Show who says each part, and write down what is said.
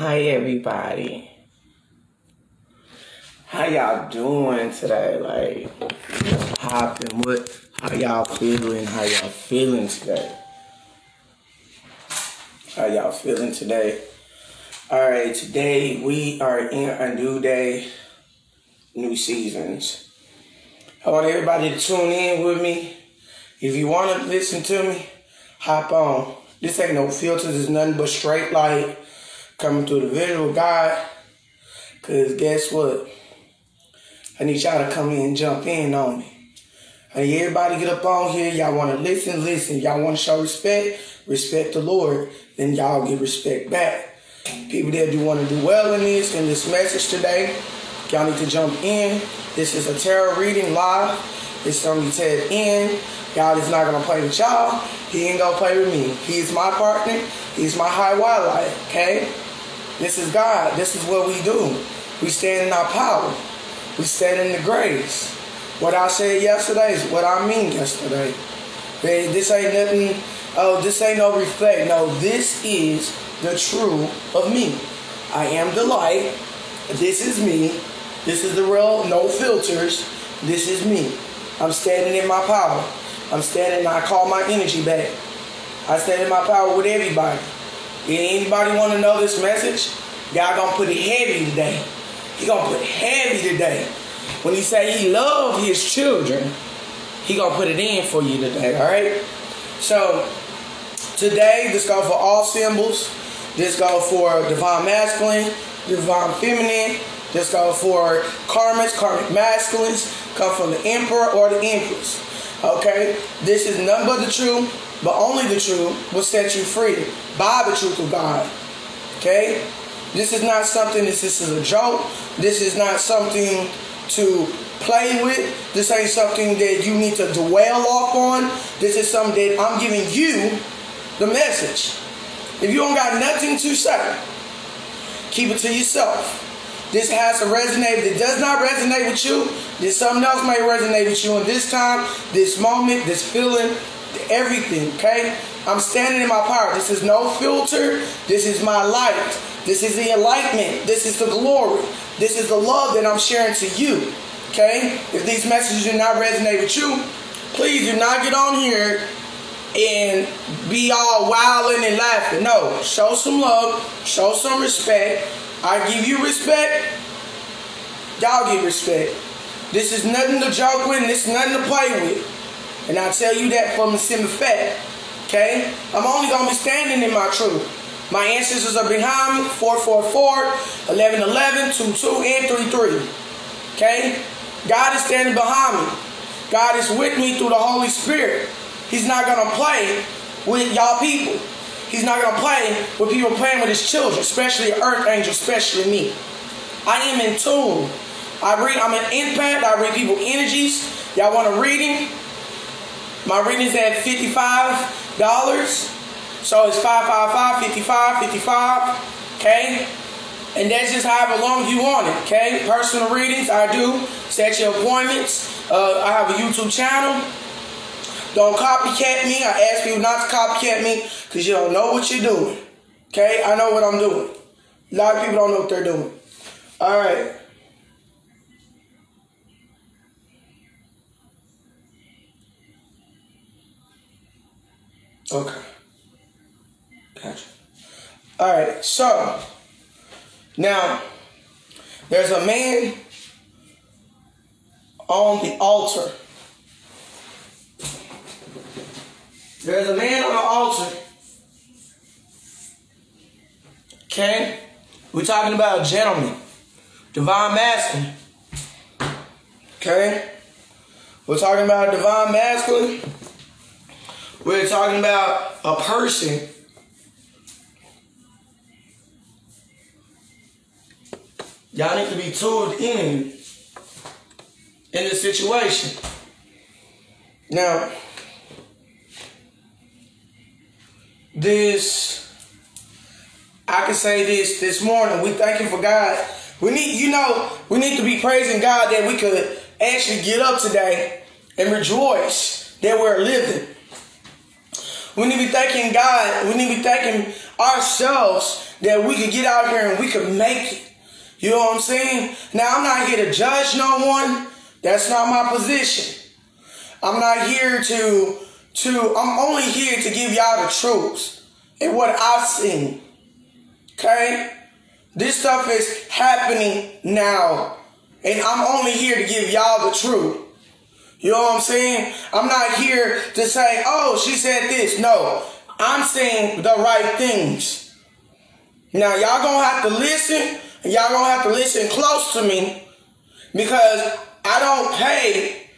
Speaker 1: Hi everybody. How y'all doing today? Like what's hopping what how y'all feeling? How y'all feeling today? How y'all feeling today? Alright, today we are in a new day, new seasons. I want everybody to tune in with me. If you want to listen to me, hop on. This ain't no filters, it's nothing but straight light coming through the visual guide. Cause guess what? I need y'all to come in and jump in on me. I need everybody get up on here. Y'all want to listen, listen. Y'all want to show respect, respect the Lord. Then y'all get respect back. People that do want to do well in this, in this message today, y'all need to jump in. This is a tarot reading live. It's gonna be Ted in. God is not gonna play with y'all. He ain't gonna play with me. He's my partner. He's my high wildlife. Okay? This is God. This is what we do. We stand in our power. We stand in the grace. What I said yesterday is what I mean yesterday. This ain't nothing. Oh, this ain't no reflect. No, this is the true of me. I am the light. This is me. This is the real, no filters. This is me. I'm standing in my power. I'm standing, I call my energy back. I stand in my power with everybody. Anybody want to know this message? God gonna put it heavy today. He gonna put it heavy today. When he say he love his children, he gonna put it in for you today, all right? So today, this go for all symbols. This go for divine masculine, divine feminine. This go for karmas, karmic masculines, come from the emperor or the empress. Okay? This is none but the truth, but only the truth will set you free by the truth of God. Okay? This is not something, this, this is a joke. This is not something to play with. This ain't something that you need to dwell off on. This is something that I'm giving you the message. If you don't got nothing to say, keep it to yourself. This has to resonate. If it does not resonate with you, then something else may resonate with you. And this time, this moment, this feeling, everything, okay? I'm standing in my power. This is no filter. This is my light. This is the enlightenment. This is the glory. This is the love that I'm sharing to you. Okay? If these messages do not resonate with you, please do not get on here and be all wilding and laughing. No, show some love, show some respect. I give you respect. Y'all get respect. This is nothing to joke with, this is nothing to play with. And I tell you that from the simple fact. Okay? I'm only going to be standing in my truth. My ancestors are behind me 444, 1111, 22, and 33. Okay? God is standing behind me. God is with me through the Holy Spirit. He's not going to play with y'all people. He's not going to play with people playing with his children, especially earth angels, especially me. I am in tune. I read, I'm an impact. I read people energies. Y'all want a reading? My reading's at $55. So it's 555, 55, 55, okay? And that's just however long you want it, okay? Personal readings, I do. Set your appointments. Uh, I have a YouTube channel. Don't copycat me. I ask people not to copycat me because you don't know what you're doing. Okay? I know what I'm doing. A lot of people don't know what they're doing. All right. Okay. Gotcha. All right, so now there's a man on the altar. There's a man on the altar. Okay? We're talking about a gentleman, divine masculine. Okay? We're talking about divine masculine. We're talking about a person Y'all need to be tuned in in this situation. Now, this, I can say this this morning. We thank you for God. We need, you know, we need to be praising God that we could actually get up today and rejoice that we're living. We need to be thanking God. We need to be thanking ourselves that we could get out here and we could make it. You know what I'm saying? Now, I'm not here to judge no one. That's not my position. I'm not here to, to, I'm only here to give y'all the truth and what I've seen. Okay? This stuff is happening now. And I'm only here to give y'all the truth. You know what I'm saying? I'm not here to say, oh, she said this. No, I'm saying the right things. Now, y'all gonna have to listen, y'all gonna have to listen close to me because I don't pay